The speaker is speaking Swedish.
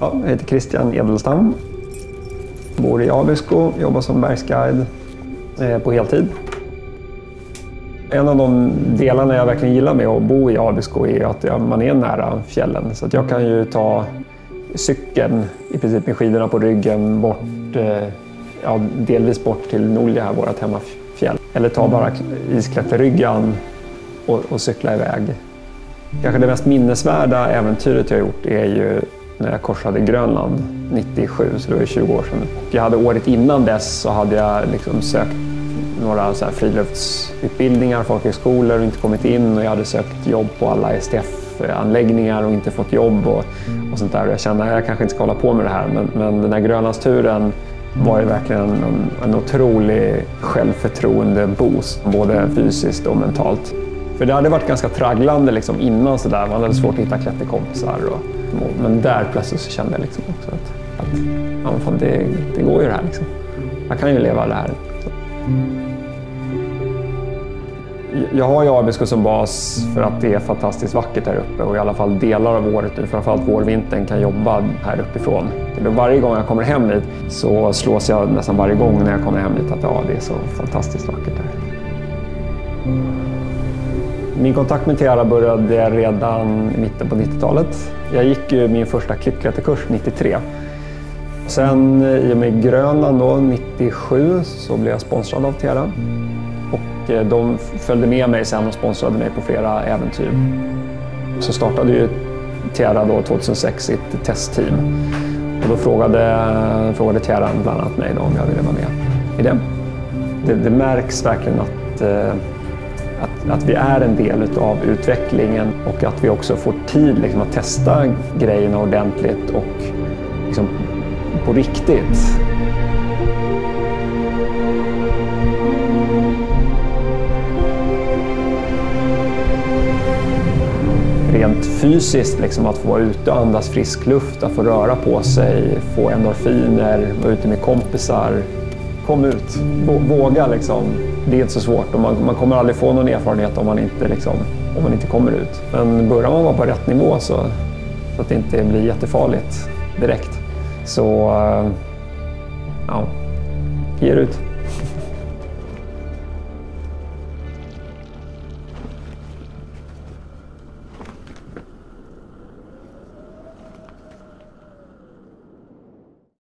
Ja, jag heter Christian Edelstam. Bor i Abisko, jobbar som bergsguide eh, på heltid. En av de delarna jag verkligen gillar med att bo i Abisko är att man är nära fjällen. Så att jag kan ju ta cykeln, i princip med skidorna på ryggen, bort, eh, ja, delvis bort till Nolja, här, vårt hemmafjäll. Eller ta bara isklätterryggan och, och cykla iväg. Kanske det mest minnesvärda äventyret jag gjort är ju när jag korsade Grönland 97, så det var 20 år sedan. Jag hade året innan dess så hade jag liksom sökt några så här friluftsutbildningar, folkhögskolor och inte kommit in och jag hade sökt jobb på alla STF-anläggningar och inte fått jobb och, och sånt där. Jag kände att jag kanske inte ska hålla på med det här men, men den här Grönlandsturen var ju verkligen en, en otrolig självförtroende-boost, både fysiskt och mentalt. För det hade varit ganska tragglande liksom innan sådär, man hade svårt att hitta klätterkompisar. Och, men där plötsligt så kände jag liksom också att, att ja, fan, det, det går ju det här. Liksom. Jag kan ju leva det här. Jag har ju Abisko som bas för att det är fantastiskt vackert här uppe och i alla fall delar av året nu, framförallt vårvintern, kan jobba här uppifrån. Varje gång jag kommer hem hit så slås jag nästan varje gång när jag kommer hem hit att ja, det är så fantastiskt vackert här. Min kontakt med Tiara började redan i mitten på 90-talet. Jag gick ju min första klippklätterkurs 93. Sen eh, i och med Grönland då, 97 så blev jag sponsrad av Tiara. Och eh, de följde med mig sen och sponsrade mig på flera äventyr. Så startade ju Tiara då 2006 sitt testteam. Och då frågade, frågade Tiara bland annat mig då om jag ville vara med i det. Det, det märks verkligen att eh, att, att vi är en del av utvecklingen och att vi också får tid liksom, att testa grejerna ordentligt och liksom, på riktigt. Rent fysiskt, liksom, att få vara ute och andas frisk luft, att få röra på sig, få endorfiner, vara ute med kompisar. Kom ut, våga liksom det är inte så svårt och man, man kommer aldrig få någon erfarenhet om man inte, liksom, om man inte kommer ut. Men börjar man vara på rätt nivå så, så att det inte blir jättefarligt direkt så, eh, ja, ge ut.